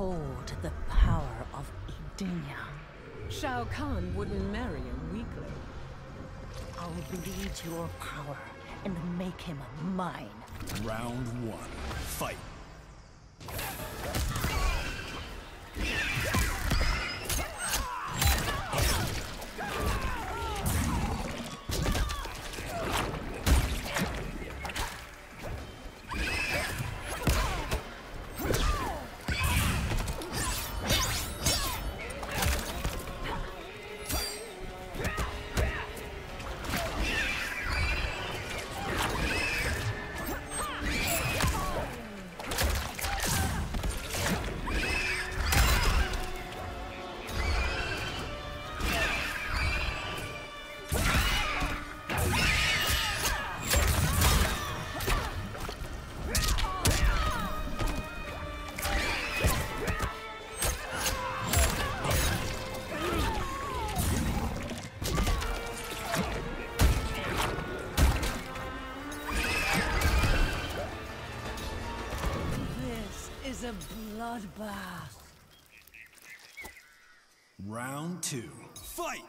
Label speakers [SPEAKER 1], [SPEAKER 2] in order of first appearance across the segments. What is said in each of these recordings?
[SPEAKER 1] Behold the power of Edenia.
[SPEAKER 2] Shao Kahn wouldn't marry a weakling.
[SPEAKER 1] I'll bleed your power and make him mine.
[SPEAKER 3] Round one. Fight.
[SPEAKER 1] Bloodbath.
[SPEAKER 3] Round two. Fight!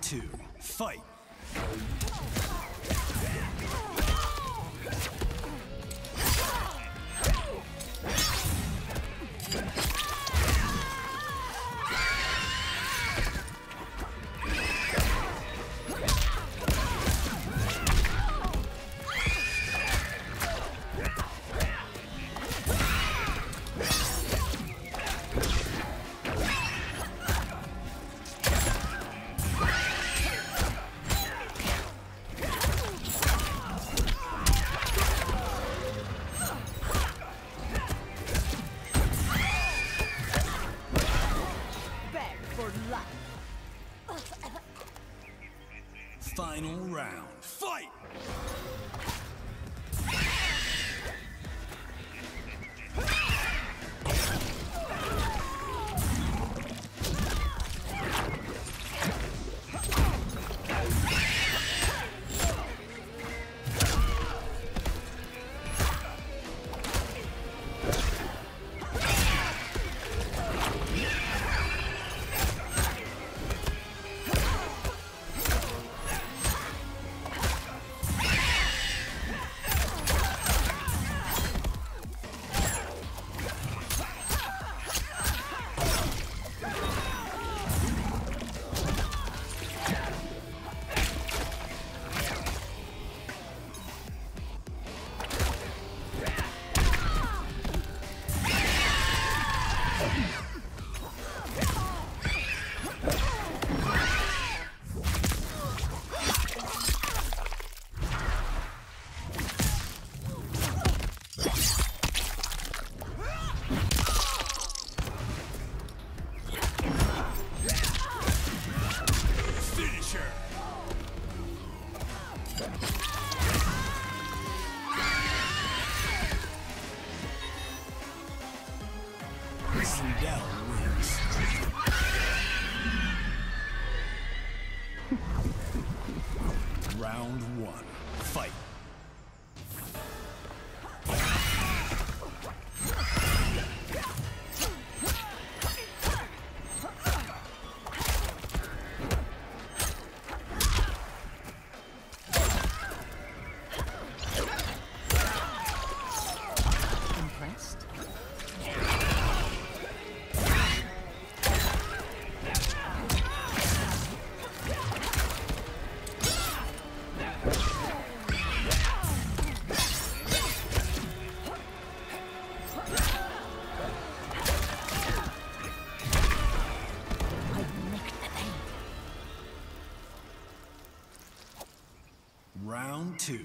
[SPEAKER 3] Two. Fight! Round one. Fight. Two,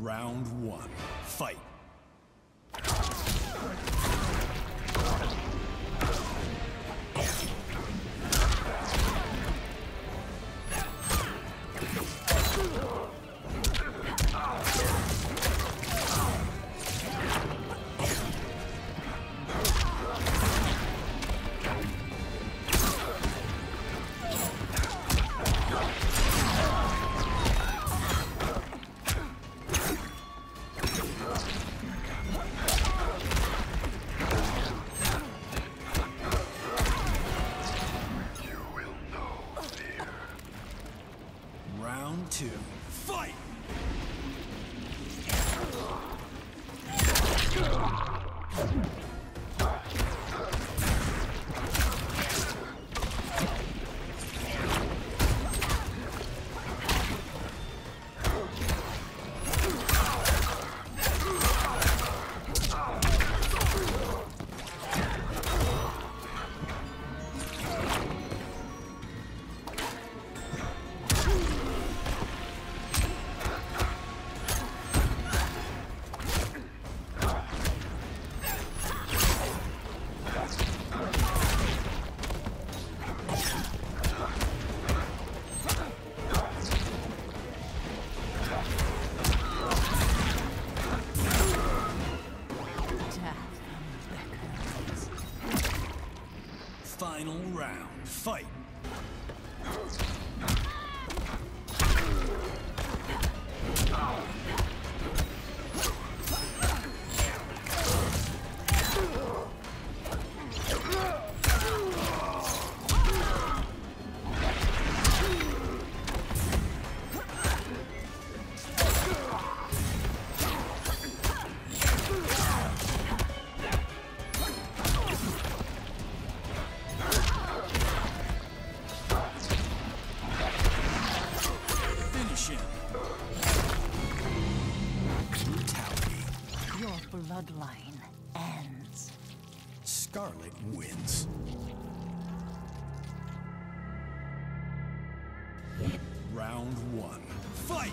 [SPEAKER 3] Round
[SPEAKER 1] one, fight.
[SPEAKER 3] Skarlet wins. Round one, fight!